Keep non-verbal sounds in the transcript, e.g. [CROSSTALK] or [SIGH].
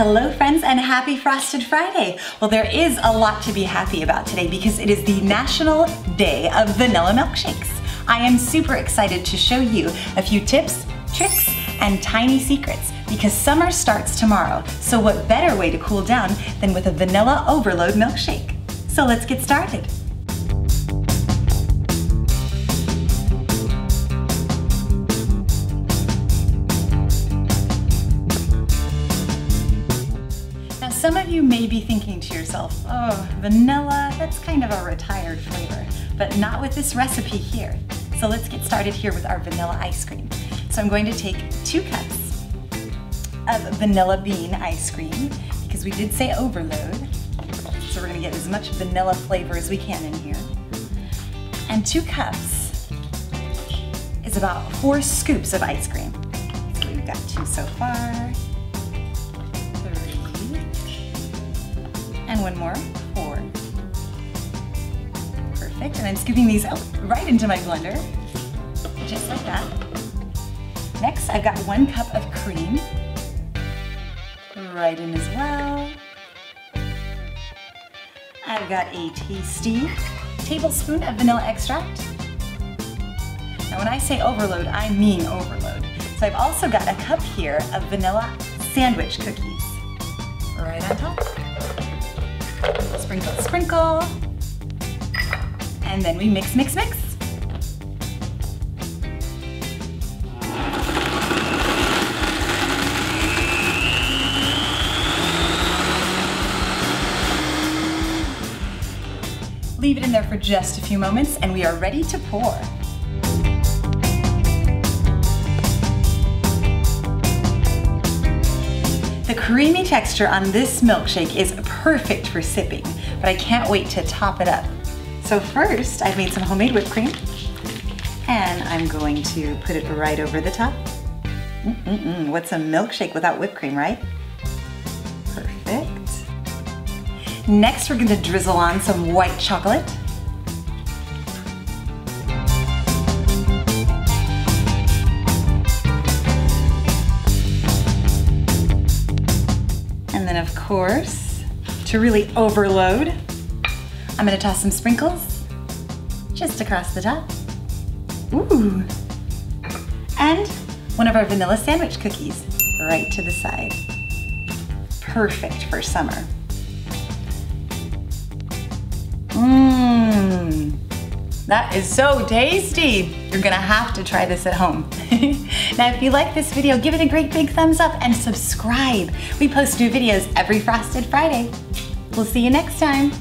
Hello friends and happy Frosted Friday. Well there is a lot to be happy about today because it is the National Day of Vanilla Milkshakes. I am super excited to show you a few tips, tricks, and tiny secrets because summer starts tomorrow. So what better way to cool down than with a vanilla overload milkshake? So let's get started. Some of you may be thinking to yourself, oh, vanilla, that's kind of a retired flavor, but not with this recipe here. So let's get started here with our vanilla ice cream. So I'm going to take two cups of vanilla bean ice cream because we did say overload. So we're gonna get as much vanilla flavor as we can in here. And two cups is about four scoops of ice cream. So we've got two so far. And one more, four. Perfect, and I'm scooping these out right into my blender, just like that. Next, I've got one cup of cream, right in as well. I've got a tasty tablespoon of vanilla extract. Now when I say overload, I mean overload. So I've also got a cup here of vanilla sandwich cookies right on top. Sprinkle. And then we mix, mix, mix. Leave it in there for just a few moments and we are ready to pour. The creamy texture on this milkshake is perfect for sipping, but I can't wait to top it up. So first, I've made some homemade whipped cream, and I'm going to put it right over the top. Mm -mm -mm. What's a milkshake without whipped cream, right? Perfect. Next, we're gonna drizzle on some white chocolate. And then of course, to really overload, I'm gonna toss some sprinkles just across the top. Ooh. And one of our vanilla sandwich cookies right to the side. Perfect for summer. Mmm. That is so tasty. You're gonna have to try this at home. [LAUGHS] now, if you like this video, give it a great big thumbs up and subscribe. We post new videos every Frosted Friday. We'll see you next time.